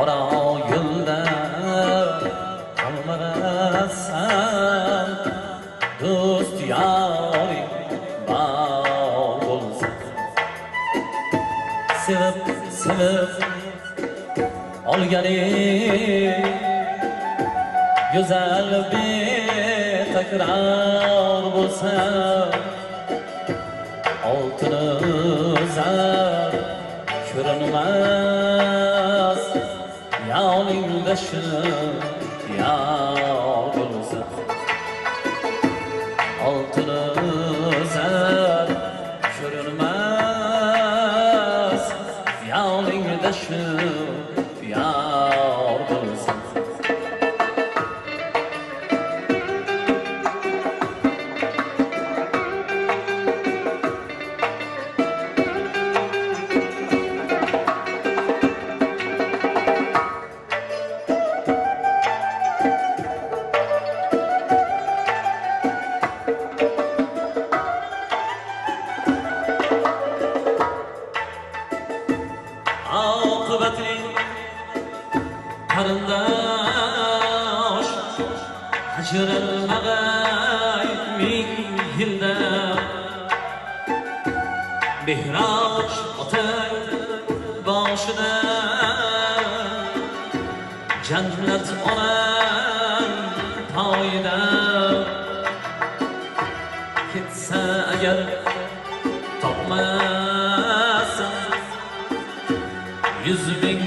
Ora yılda olmagasan Dost yari bar bulsun Sevip sevip olganing go'zal betakror bo'lsa oltini zar ko'rinmas yoningda shu yor bo'lsa oltini zar ko'rinmas yoningda shu qarindosh ajralmag'ay ming yilda mehroj otang boshida jannat onang poyida ketsa agar topmasan yuz ming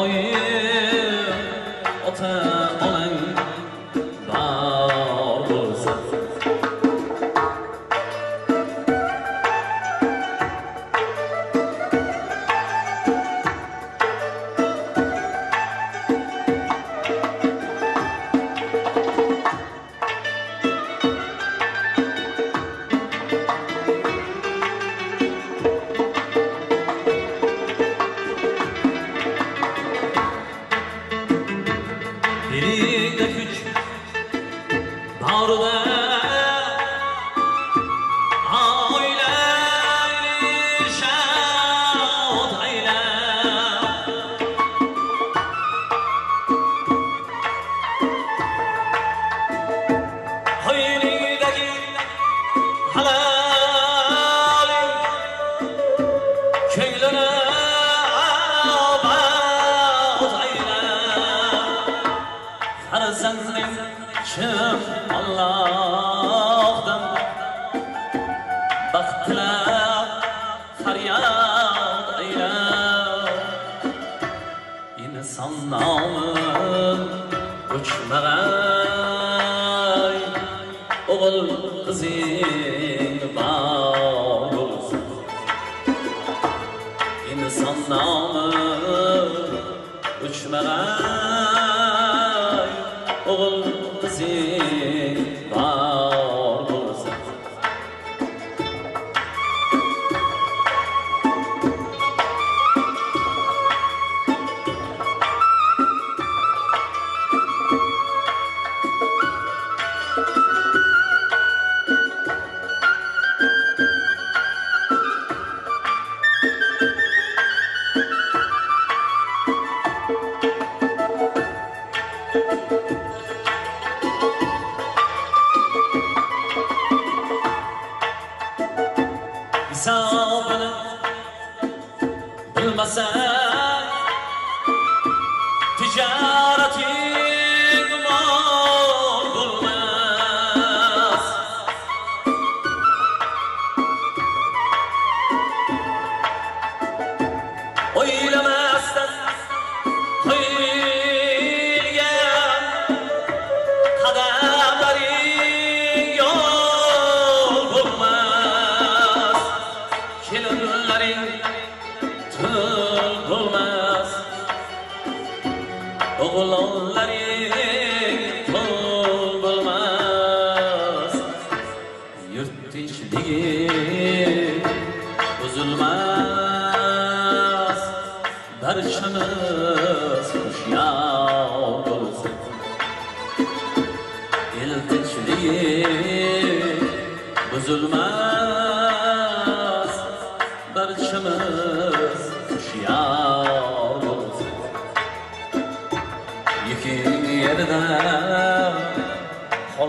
Oh yeah. Farzanding kim Allohdan. Baxt tilab faryod aylab inson nomi o'chmag'ay o'g'il qizing bor bo'lsin. Inson nomi o'chmag'ay o'g'il qizing song. Bo'lmas Oğlanların kul bulmaz. Yurt tinçliği bozulmaz. Barışımız hoşyar olsun El tinçliği bozulmaz. Barışımız